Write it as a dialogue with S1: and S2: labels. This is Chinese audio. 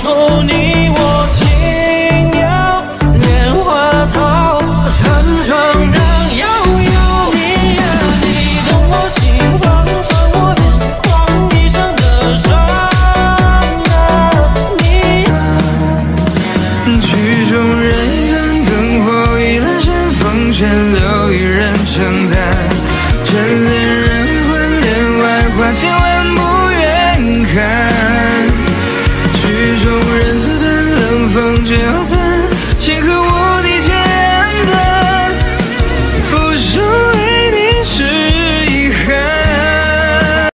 S1: 出你我情邀，莲花草缠双荡悠悠。你呀、你懂我心房，穿我眼眶一生的伤呀、你呀、曲终人散，灯火已阑珊，风雪留一人承担，沉恋人魂，帘外花千万。